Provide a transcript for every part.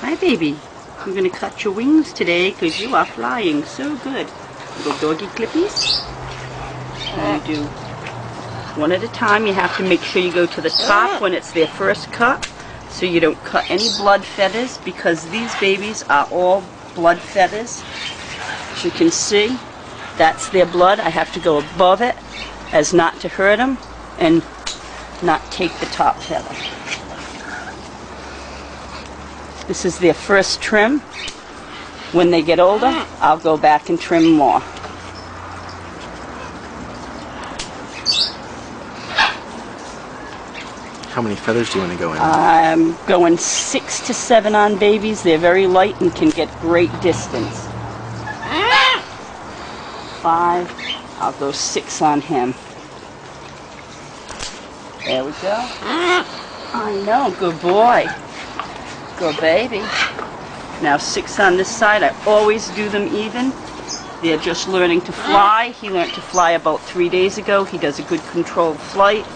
Hi, baby. I'm going to cut your wings today because you are flying so good. Little doggy clippies. And you do one at a time. You have to make sure you go to the top when it's their first cut so you don't cut any blood feathers because these babies are all blood feathers. As you can see, that's their blood. I have to go above it as not to hurt them and not take the top feather. This is their first trim. When they get older, I'll go back and trim more. How many feathers do you want to go in? I'm going six to seven on babies. They're very light and can get great distance. Five. I'll go six on him. There we go. I know, good boy. Good baby. Now six on this side. I always do them even. They're just learning to fly. He learned to fly about three days ago. He does a good controlled flight.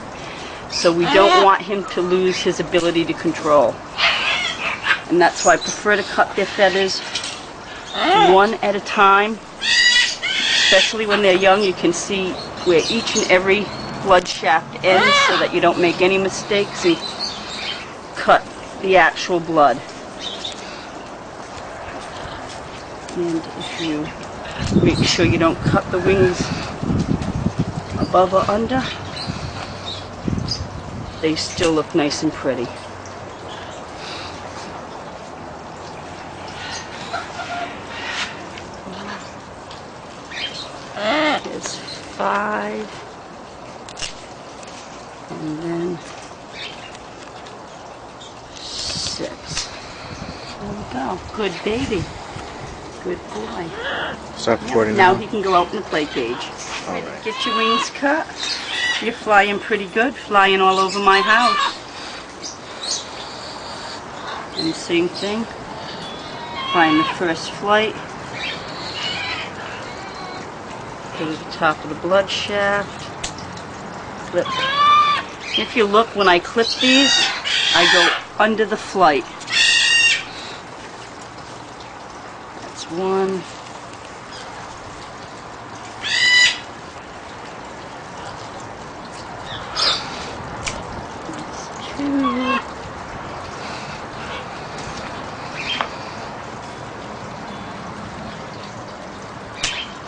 So we don't want him to lose his ability to control. And that's why I prefer to cut their feathers one at a time. Especially when they're young, you can see where each and every blood shaft ends so that you don't make any mistakes and cut the actual blood. And if you make sure you don't cut the wings above or under, they still look nice and pretty. There's five. And then six. There we go. Good baby. Good boy. Stop recording Now now. he can go out in the play cage. All right. Get your wings cut. You're flying pretty good, flying all over my house. And same thing. Find the first flight. Go to the top of the blood shaft. Clip. If you look, when I clip these, I go under the flight. That's one.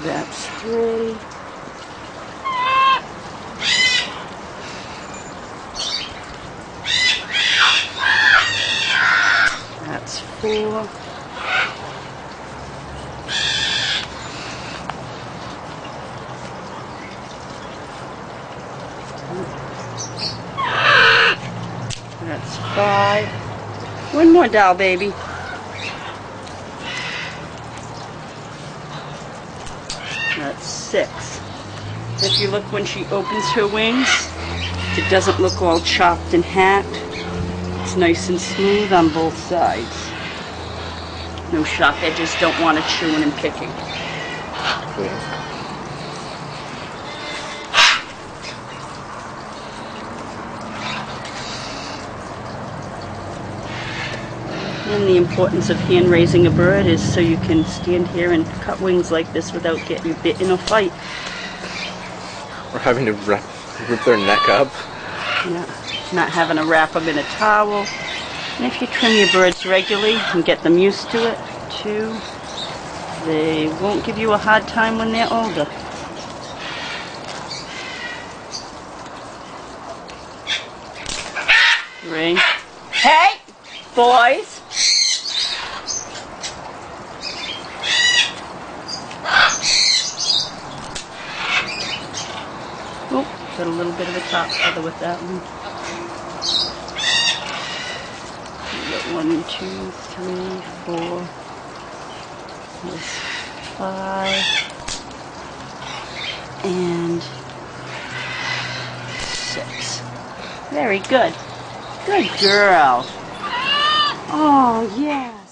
That's three. That's. Five. One more doll, baby. That's six. If you look when she opens her wings, it doesn't look all chopped and hacked. It's nice and smooth on both sides. No sharp just don't want it chewing and picking. Cool. And the importance of hand raising a bird is so you can stand here and cut wings like this without getting bit in a fight. We're having to rip, rip their neck up. Yeah. Not having to wrap them in a towel. And if you trim your birds regularly and get them used to it too, they won't give you a hard time when they're older. Three. Hey, boys. Oh, got a little bit of a top feather with that one. One, two, three, four, and six. Very good. Good girl. Oh, yeah.